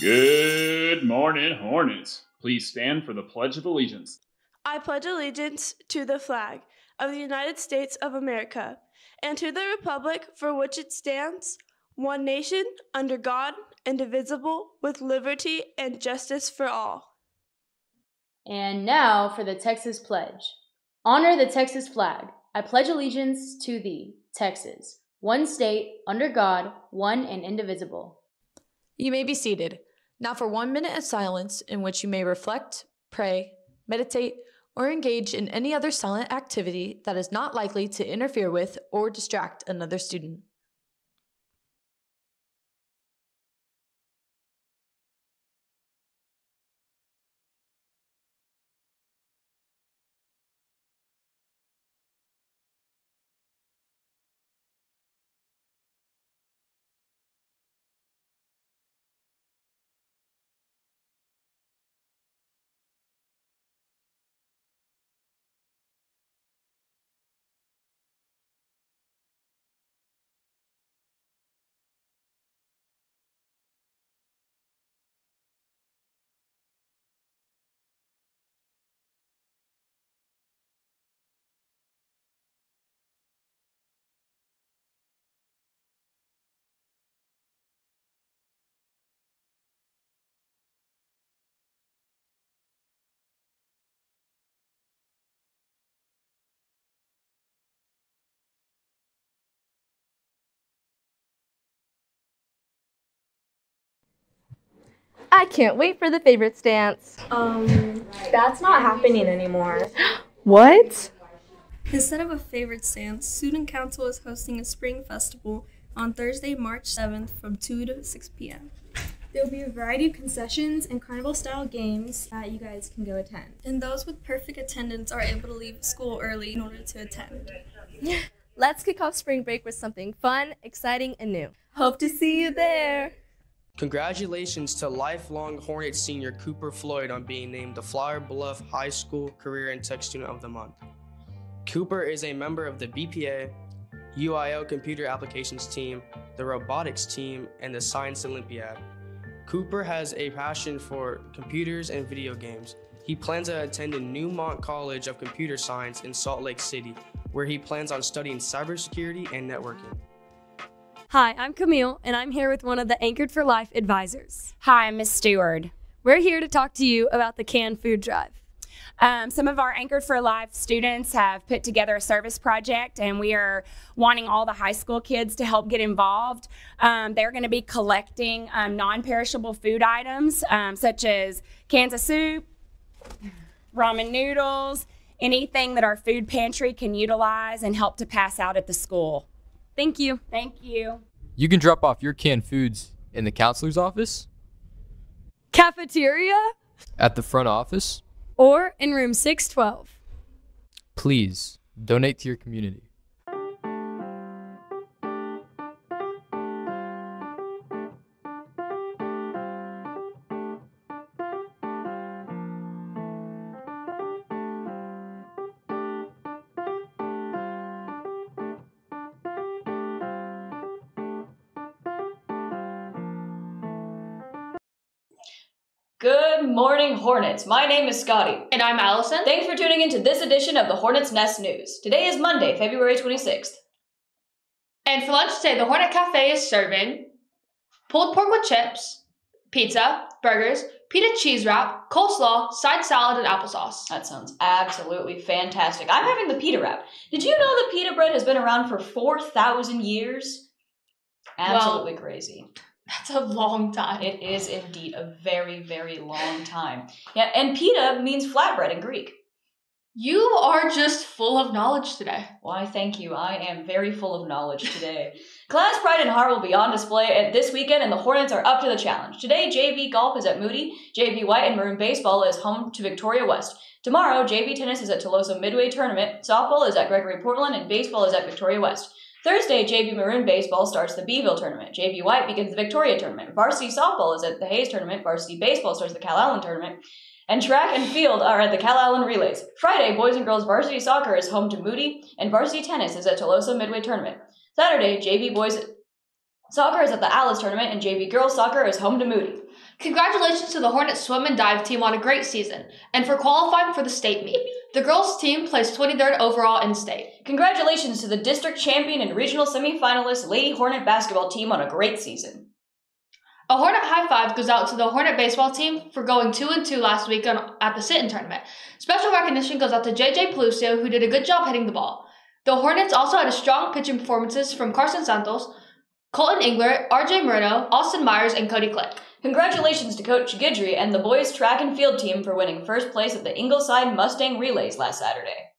Good morning, Hornets. Please stand for the Pledge of Allegiance. I pledge allegiance to the flag of the United States of America and to the republic for which it stands, one nation, under God, indivisible, with liberty and justice for all. And now for the Texas Pledge. Honor the Texas flag. I pledge allegiance to thee, Texas, one state, under God, one and indivisible. You may be seated. Now, for one minute of silence in which you may reflect, pray, meditate, or engage in any other silent activity that is not likely to interfere with or distract another student. I can't wait for the favorites dance. Um, that's not happening anymore. What? Instead of a favorites dance, Student Council is hosting a spring festival on Thursday, March 7th from 2 to 6 p.m. There will be a variety of concessions and carnival style games that you guys can go attend. And those with perfect attendance are able to leave school early in order to attend. Let's kick off spring break with something fun, exciting, and new. Hope to see you there. Congratulations to lifelong Hornet senior Cooper Floyd on being named the Flour Bluff High School Career and Tech Student of the Month. Cooper is a member of the BPA, UIL Computer Applications Team, the Robotics Team, and the Science Olympiad. Cooper has a passion for computers and video games. He plans to attend Neumont College of Computer Science in Salt Lake City, where he plans on studying cybersecurity and networking. Hi, I'm Camille, and I'm here with one of the Anchored for Life advisors. Hi, I'm Miss Stewart. We're here to talk to you about the canned food drive. Um, some of our Anchored for Life students have put together a service project, and we are wanting all the high school kids to help get involved. Um, they're going to be collecting um, non perishable food items um, such as cans of soup, ramen noodles, anything that our food pantry can utilize and help to pass out at the school. Thank you. Thank you. You can drop off your canned foods in the counselor's office, Cafeteria at the front office. or in room 612. Please donate to your community. Good morning, Hornets. My name is Scotty. And I'm Allison. Thanks for tuning in to this edition of the Hornets Nest News. Today is Monday, February 26th. And for lunch today, the Hornet Cafe is serving pulled pork with chips, pizza, burgers, pita cheese wrap, coleslaw, side salad, and applesauce. That sounds absolutely fantastic. I'm having the pita wrap. Did you know that pita bread has been around for 4,000 years? Absolutely Well, crazy. That's a long time. It is indeed a very, very long time. Yeah, and pita means flatbread in Greek. You are just full of knowledge today. Why, thank you. I am very full of knowledge today. Class Pride and Heart will be on display at this weekend, and the Hornets are up to the challenge. Today, JV Golf is at Moody, JV White and Maroon Baseball is home to Victoria West. Tomorrow, JV Tennis is at Tuloso Midway Tournament, softball is at Gregory Portland, and baseball is at Victoria West. Thursday, JV Maroon Baseball starts the Beeville Tournament. JV White begins the Victoria Tournament. Varsity Softball is at the Hayes Tournament. Varsity Baseball starts the Calallen Tournament. And track and field are at the Calallen Relays. Friday, boys and girls varsity soccer is home to Moody, and varsity tennis is at Tuloso Midway Tournament. Saturday, JV boys soccer is at the Alice Tournament, and JV girls soccer is home to Moody. Congratulations to the Hornets swim and dive team on a great season and for qualifying for the state meet. The girls team placed 23rd overall in state. Congratulations to the district champion and regional semifinalist Lady Hornet basketball team on a great season. A Hornet high five goes out to the Hornet baseball team for going 2 and 2 last week on, at the Sinton tournament. Special recognition goes out to JJ Peluso who did a good job hitting the ball. The Hornets also had a strong pitching performances from Carson Santos, Colton Engler, RJ Moreno, Austin Myers, and Cody Clay. Congratulations to Coach Guidry and the boys track and field team for winning first place at the Ingleside Mustang Relays last Saturday.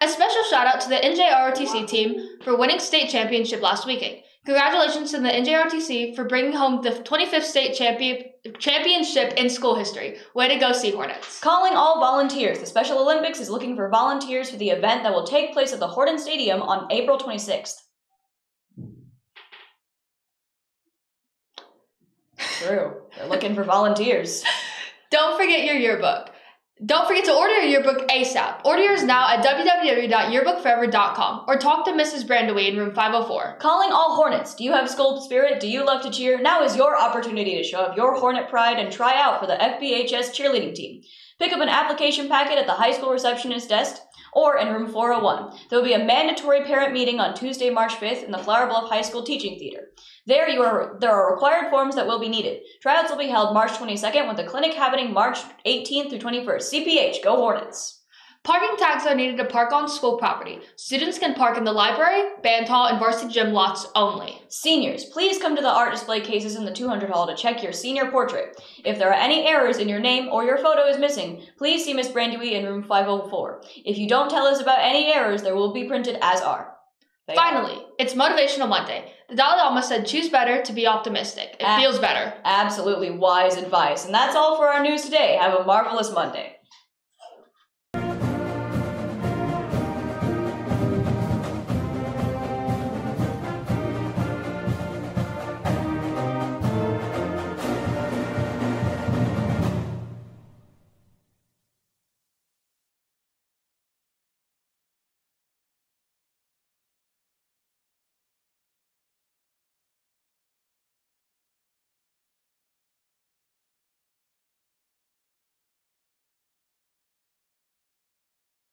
A special shout out to the NJROTC team for winning state championship last weekend. Congratulations to the NJROTC for bringing home the 25th state champion, championship in school history. Way to go, Sea Hornets. Calling all volunteers. The Special Olympics is looking for volunteers for the event that will take place at the Horton Stadium on April 26th. True. They're looking for volunteers. Don't forget your yearbook. Don't forget to order your yearbook ASAP. Order yours now at www.yearbookforever.com or talk to Mrs. Brandaway in room 504. Calling all Hornets. Do you have school spirit? Do you love to cheer? Now is your opportunity to show up your Hornet pride and try out for the FBHS cheerleading team. Pick up an application packet at the high school receptionist desk or in room 401. There will be a mandatory parent meeting on Tuesday, March 5th in the Flour Bluff High School Teaching Theater. There, you are, there are required forms that will be needed. Tryouts will be held March 22nd with the clinic happening March 18th through 21st. CPH, go Hornets! Parking tags are needed to park on school property. Students can park in the library, band hall, and varsity gym lots only. Seniors, please come to the art display cases in the 200 hall to check your senior portrait. If there are any errors in your name or your photo is missing, please see Miss Brandewy in room 504. If you don't tell us about any errors, there will be printed as are. They Finally, are. it's Motivational Monday. The Dalai Lama said, choose better to be optimistic. It Ab- feels better. Absolutely wise advice. And that's all for our news today. Have a marvelous Monday.